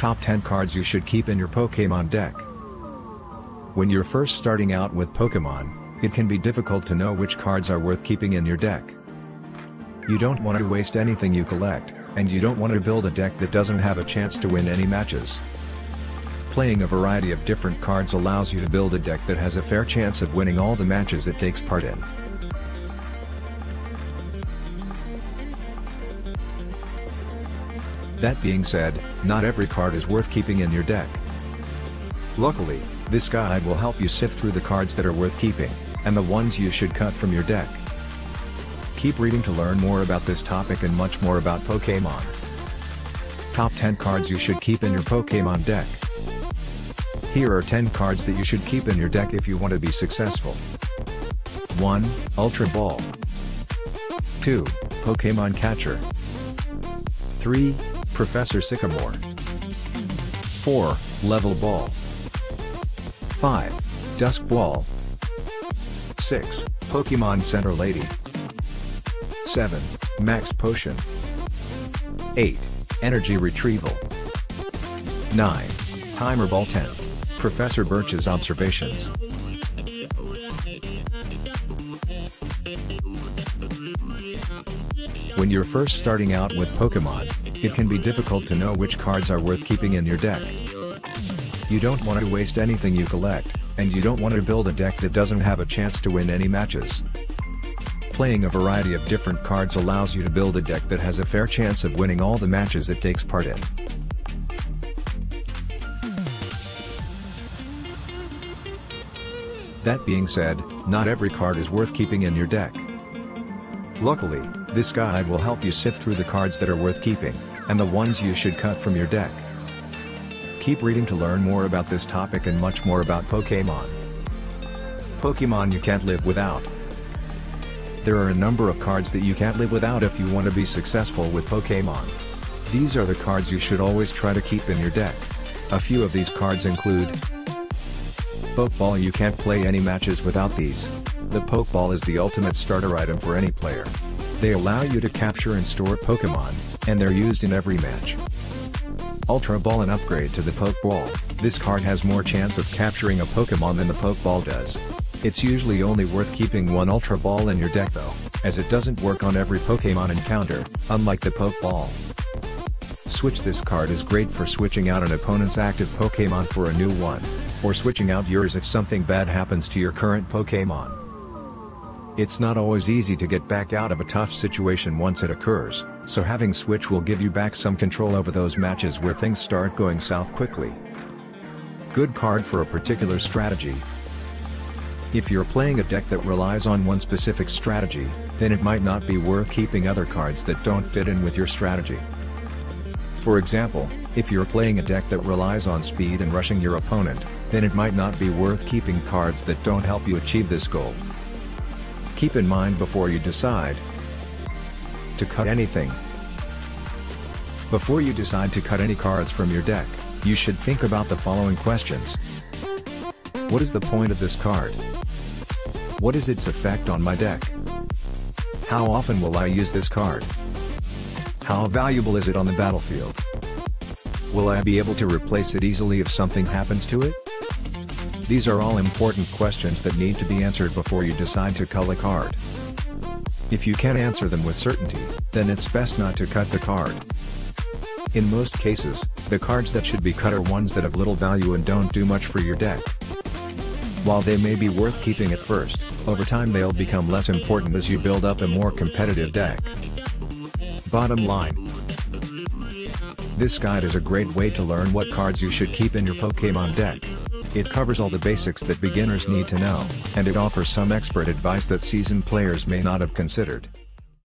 Top 10 cards you should keep in your Pokemon deck. When you're first starting out with Pokemon, it can be difficult to know which cards are worth keeping in your deck. You don't want to waste anything you collect, and you don't want to build a deck that doesn't have a chance to win any matches. Playing a variety of different cards allows you to build a deck that has a fair chance of winning all the matches it takes part in. That being said, not every card is worth keeping in your deck. Luckily, this guide will help you sift through the cards that are worth keeping, and the ones you should cut from your deck. Keep reading to learn more about this topic and much more about Pokemon. Top 10 cards you should keep in your Pokemon deck. Here are 10 cards that you should keep in your deck if you want to be successful. 1. Ultra Ball 2. Pokemon Catcher 3. Professor Sycamore 4. Level Ball 5. Dusk Ball 6. Pokemon Center Lady 7. Max Potion 8. Energy Retrieval 9. Timer Ball 10. Professor Birch's Observations When you're first starting out with Pokemon, it can be difficult to know which cards are worth keeping in your deck. You don't want to waste anything you collect, and you don't want to build a deck that doesn't have a chance to win any matches. Playing a variety of different cards allows you to build a deck that has a fair chance of winning all the matches it takes part in. That being said, not every card is worth keeping in your deck. Luckily, this guide will help you sift through the cards that are worth keeping, and the ones you should cut from your deck. Keep reading to learn more about this topic and much more about Pokemon. Pokemon you can't live without. There are a number of cards that you can't live without if you want to be successful with Pokemon. These are the cards you should always try to keep in your deck. A few of these cards include Pokeball You can't play any matches without these. The Pokeball is the ultimate starter item for any player. They allow you to capture and store Pokemon, and they're used in every match. Ultra Ball an upgrade to the Pokeball, this card has more chance of capturing a Pokemon than the Pokeball does. It's usually only worth keeping one Ultra Ball in your deck though, as it doesn't work on every Pokemon encounter, unlike the Pokeball. Switch this card is great for switching out an opponent's active Pokemon for a new one, or switching out yours if something bad happens to your current Pokemon. It's not always easy to get back out of a tough situation once it occurs, so having Switch will give you back some control over those matches where things start going south quickly. Good card for a particular strategy, if you're playing a deck that relies on one specific strategy, then it might not be worth keeping other cards that don't fit in with your strategy. For example, if you're playing a deck that relies on speed and rushing your opponent, then it might not be worth keeping cards that don't help you achieve this goal. Keep in mind before you decide to cut anything. Before you decide to cut any cards from your deck, you should think about the following questions. What is the point of this card? What is its effect on my deck? How often will I use this card? How valuable is it on the battlefield? Will I be able to replace it easily if something happens to it? These are all important questions that need to be answered before you decide to cull a card. If you can't answer them with certainty, then it's best not to cut the card. In most cases, the cards that should be cut are ones that have little value and don't do much for your deck. While they may be worth keeping at first, over time they'll become less important as you build up a more competitive deck. Bottom line. This guide is a great way to learn what cards you should keep in your Pokemon deck. It covers all the basics that beginners need to know, and it offers some expert advice that seasoned players may not have considered.